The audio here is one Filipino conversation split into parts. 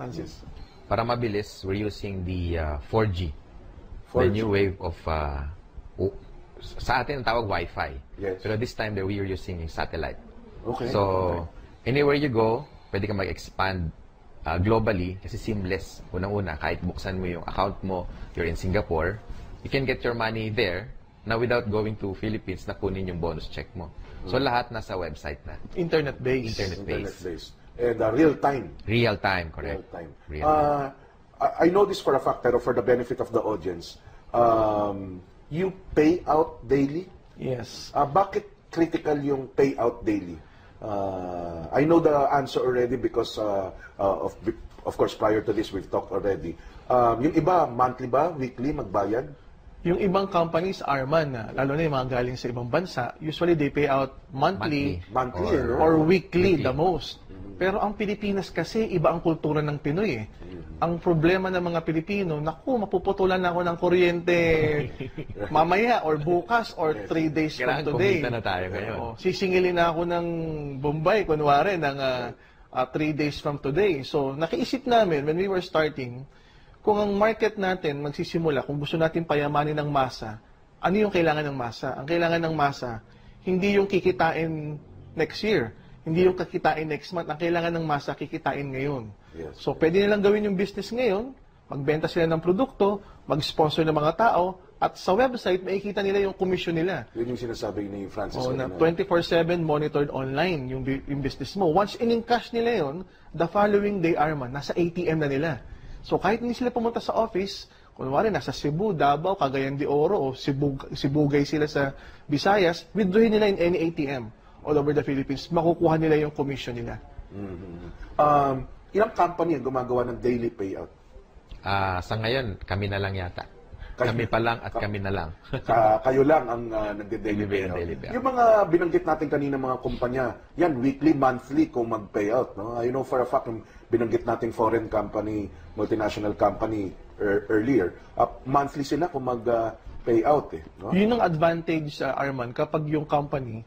Francis? Para mabilis, we're using the uh, 4G. The 4G. new wave of, uh, o- sa atin ang tawag Wi-Fi. Yes. Pero this time, we are using satellite. Okay. So, anywhere you go, pwede ka mag-expand uh, globally kasi seamless. Unang-una, kahit buksan mo yung account mo, you're in Singapore, you can get your money there na without going to Philippines na kunin yung bonus check mo. So, Hmm. lahat nasa website na. Internet-based. Internet. Internet-based. And uh, real-time. Real time, correct. Real-time. Real time. Uh, I, I know this for a fact, pero for the benefit of the audience, um, you pay out daily? Yes. Uh, bakit critical yung payout daily? Uh, I know the answer already because uh, uh, of of course prior to this we've talked already. Um, yung iba monthly ba, weekly magbayad? Yung ibang companies, Arman, na, lalo na yung mga galing sa ibang bansa, usually they pay out monthly, Monthly, Or- ano? or weekly, Weekly. the most. Pero ang Pilipinas kasi, iba ang kultura ng Pinoy eh. Ang problema ng mga Pilipino, naku, mapuputulan ako ng kuryente mamaya or bukas or three days from Kailangan today. kumita na tayo ngayon. Oo. sisingilin na ako ng Bombay, kunwari, ng ah, ah, three days from today. So, nakiisip namin, when we were starting, kung ang market natin magsisimula, kung gusto natin payamanin ng masa, ano yung kailangan ng masa? Ang kailangan ng masa, hindi yung kikitain next year, hindi yung kikitain next month. Ang kailangan ng masa, kikitain ngayon. Yes. So, pwede nilang gawin yung business ngayon, magbenta sila ng produkto, mag-sponsor ng mga tao, at sa website, makikita nila yung commission nila. Yun yung sinasabi ni Francis. Oh, na kanina. 24-7 monitored online yung, yung business mo. Once in-encash nila yon, the following day, Arman, nasa ATM na nila. So kahit hindi sila pumunta sa office, kunwari nasa Cebu, Davao, Cagayan de Oro, o Cebu, Sibugay sila sa Visayas, withdrawin nila in any ATM all over the Philippines. Makukuha nila yung commission nila. Um, ilang company ang gumagawa ng daily payout? Ah, sa ngayon, kami na lang yata. Kayo- Kami pa lang at kami na lang. Ka- kayo lang ang uh, nagde-daily payout. daily payout. Yung mga binanggit natin kanina mga kumpanya, yan weekly, monthly kung mag-payout. No? I know for a fact, yung binanggit nating foreign company, multinational company er- earlier, uh, monthly sila kung mag-payout. eh, no? Yun ang advantage sa Arman kapag yung company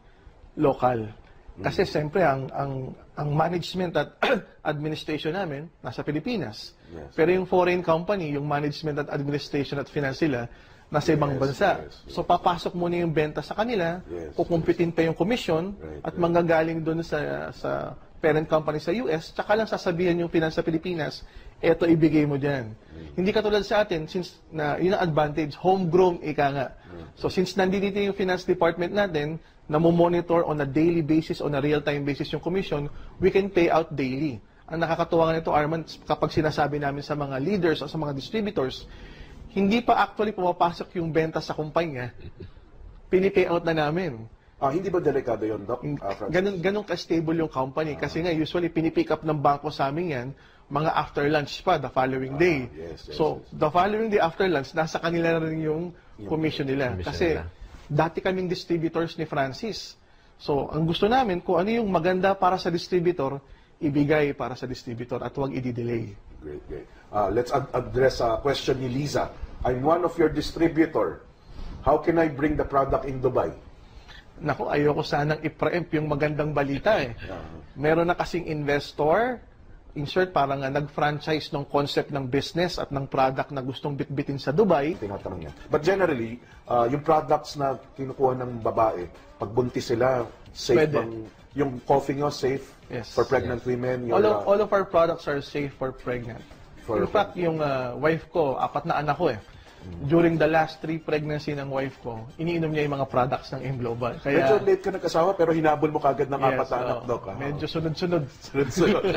local. Kasi siyempre ang ang ang management at administration namin nasa Pilipinas. Yes. Pero yung foreign company, yung management at administration at finance nila nasa ibang Yes, bansa. yes, yes. So papasok muna yung benta sa kanila, Yes, kukumpitin pa yung commission Right, at right. manggagaling doon sa sa parent company sa US, tsaka lang sasabihan yung finance sa Pilipinas, eto ibigay mo dyan. Hindi katulad sa atin, since na, yun ang advantage, homegrown ika nga. So since nandito yung finance department natin, na monitor on a daily basis, on a real-time basis yung commission, we can pay out daily. Ang nakakatuwa nga nito, Arman, kapag sinasabi namin sa mga leaders o sa mga distributors, hindi pa actually pumapasok yung benta sa kumpanya, pinipay out na namin. Ah, hindi ba delikado yun, Doc? Ah, Francis? Ganun, ganun ka-stable yung company. Kasi nga, usually, pinipick up ng bangko sa amin yan, mga after lunch pa, the following day. Ah, yes, yes, so, the following day after lunch, nasa kanila na rin yung commission nila. commission Kasi, nila. dati kaming distributors ni Francis. So, ang gusto namin, kung ano yung maganda para sa distributor, ibigay para sa distributor at huwag i-delay. Great, great. Uh, let's ad- address a question ni Liza. I'm one of your distributor. How can I bring the product in Dubai? Naku, ayoko sanang i-preempt yung magandang balita eh. Meron na kasing investor, insert parang nga nag-franchise ng concept ng business at ng product na gustong bitbitin sa Dubai. Tinatanong niya. But generally, uh, yung products na kinukuha ng babae, pag buntis sila, safe Pwede. bang, yung coffee nyo, safe Yes. for pregnant women? Your, All of, uh, all of our products are safe for pregnant. For In fact, yung uh, wife ko, apat na anak ko eh. During the last three pregnancy ng wife ko, iniinom niya yung mga products ng M Global. medyo Kaya, late ka nag-asawa, pero hinabol mo kagad ng apat na anak, oo, Doc. ah. medyo sunod-sunod.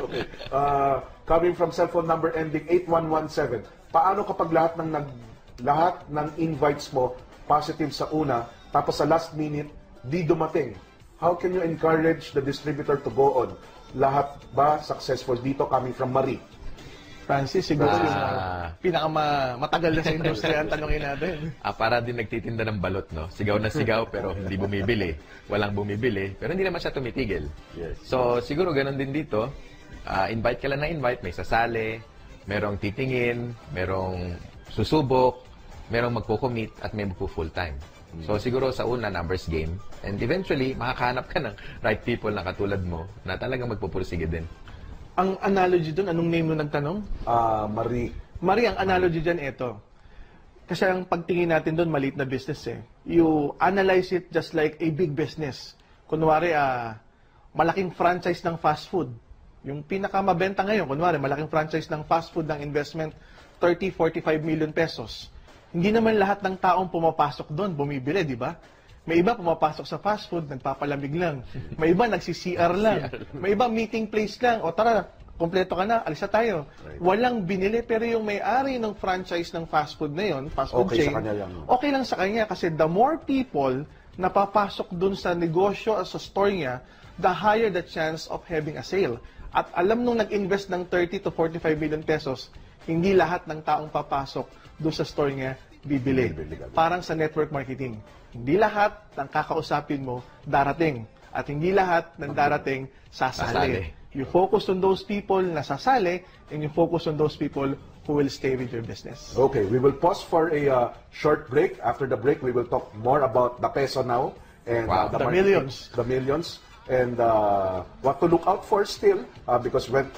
okay. Uh, coming from cellphone number ending 8117, paano kapag lahat ng nag lahat ng invites mo positive sa una, tapos sa last minute di dumating? How can you encourage the distributor to go on? Lahat ba successful dito coming from Marie? Francis, siguro Ah. yung uh, pinakamatagal na sa industriya ang tanongin natin. Ah, para din nagtitinda ng balot, no? Sigaw na sigaw, pero hindi bumibili. Walang bumibili, pero hindi naman siya tumitigil. Yes. So, siguro ganun din dito. Ah, invite ka lang na invite, may sasali, merong titingin, merong susubok, merong magko-commit, at may magpo full time. So, siguro sa una, numbers game. And eventually, makakahanap ka ng right people na katulad mo na talagang magpupursige din. Ang analogy doon, anong name nung nagtanong? Ah, Marie. Marie, ang analogy dyan, ito. Kasi ang pagtingin natin doon, maliit na business eh. You analyze it just like a big business. Kunwari, ah, malaking franchise ng fast food. Yung pinakamabenta ngayon, kunwari, malaking franchise ng fast food ng investment, 30, 45 million pesos. Hindi naman lahat ng taong pumapasok doon, bumibili, di ba? May iba pumapasok sa fast food, nagpapalamig lang. May iba nagsi-CR lang. May iba meeting place lang. O tara, kompleto ka na, alis na tayo. Walang binili, pero yung may-ari ng franchise ng fast food na yon, fast food Okay sa chain, kanya yan. okay lang sa kanya kasi the more people na papasok dun sa negosyo at sa store niya, the higher the chance of having a sale. At alam nung nag-invest ng 30 to 45 million pesos, hindi lahat ng taong papasok dun sa store niya bibili. Parang sa network marketing. Hindi lahat ng kakausapin mo darating. At hindi lahat ng darating sasali. Sasali. You focus on those people na sasali and you focus on those people who will stay with your business. Okay, we will pause for a uh, short break. After the break, we will talk more about the peso now and uh, Wow. The marketing- millions. the millions, and uh, what to look out for still, uh, because when uh,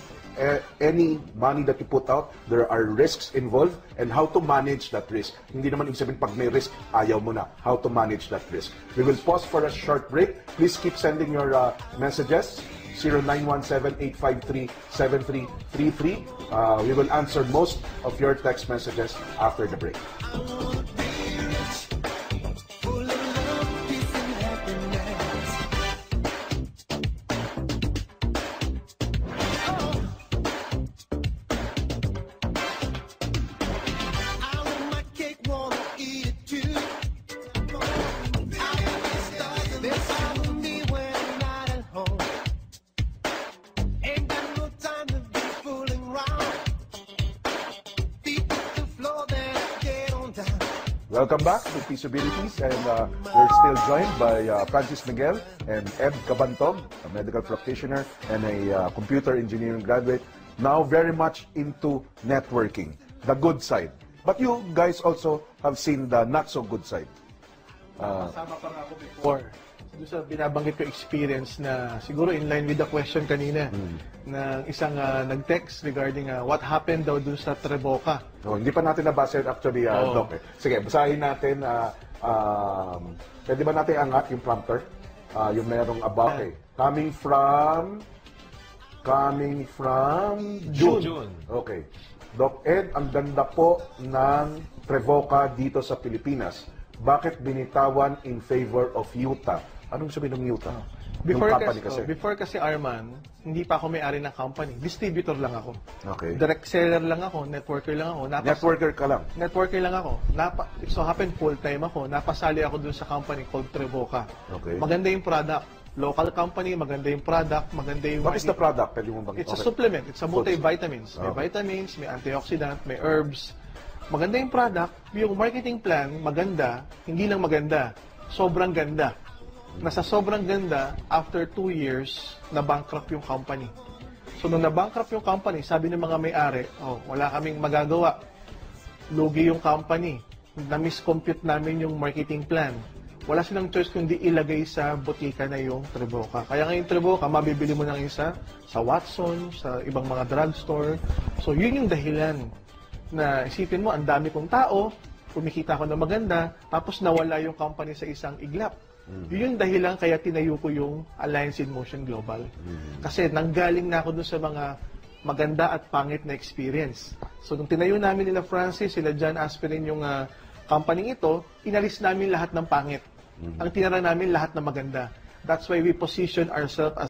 any money that you put out, there are risks involved, and how to manage that risk. Hindi naman ibig sabihin pag may risk, ayaw mo na. How to manage that risk. We will pause for a short break. Please keep sending your uh, messages. 0917-853-7333. Uh, we will answer most of your text messages after the break. Welcome back to Feasibilities and uh, we're still joined by uh, Francis Miguel and Ed Cabantog, a medical practitioner and a uh, computer engineering graduate, now very much into networking, the good side. But you guys also have seen the not so good side. Kasama pa nga ako before. Doon sa binabanggit ko experience na siguro in line with the question kanina na isang ah, nag-text regarding ah, what happened daw doon sa Treboca. No, hindi pa natin nabasa yun actually, uh, Oo. Doc. eh. Sige, basahin natin. Uh, um, pwede ba natin angat yung prompter? Uh, yung merong about eh. Coming from... Coming from June. June. Okay. Doc Ed, ang ganda po ng Trevoca dito sa Pilipinas. Bakit binitawan in favor of Utah? Anong sabihin ng Utah? Before yung company kasi, kasi. before kasi Arman, hindi pa ako may-ari ng company. Distributor lang ako. Okay. Direct seller lang ako, networker lang ako. Napas- Networker ka lang. networker lang ako. Napa, so happen full-time ako. Napasali ako dun sa company called Trevoca. Okay. Maganda yung product. Local company, maganda yung product, maganda yung... What is the product? Pwede mo bang It's a okay. supplement. It's a multivitamins. May Okay. vitamins, may antioxidant, may herbs. Maganda yung product. Yung marketing plan, maganda. Hindi lang maganda. Sobrang ganda. Nasa sobrang ganda, after two years, na-bankrupt yung company. So, nung na-bankrupt yung company, sabi ng mga may-ari, oh, wala kaming magagawa. Lugi yung company. Na-miscompute namin yung marketing plan. Wala silang choice kundi ilagay sa botika na yung Treboca. Kaya ngayon Treboca, mabibili mo ng isa sa Watson, sa ibang mga drugstore. So yun yung dahilan na isipin mo, ang dami kong tao, kumikita ko na maganda, tapos nawala yung company sa isang iglap. Yun yung dahilan kaya tinayo ko yung Alliance in Motion Global. Kasi nanggaling na ako dun sa mga maganda at pangit na experience. So nung tinayo namin nila Francis, sila John Aspirin yung ah, company ito, inalis namin lahat ng pangit. Ang tinara namin lahat ng maganda. That's why we position ourselves as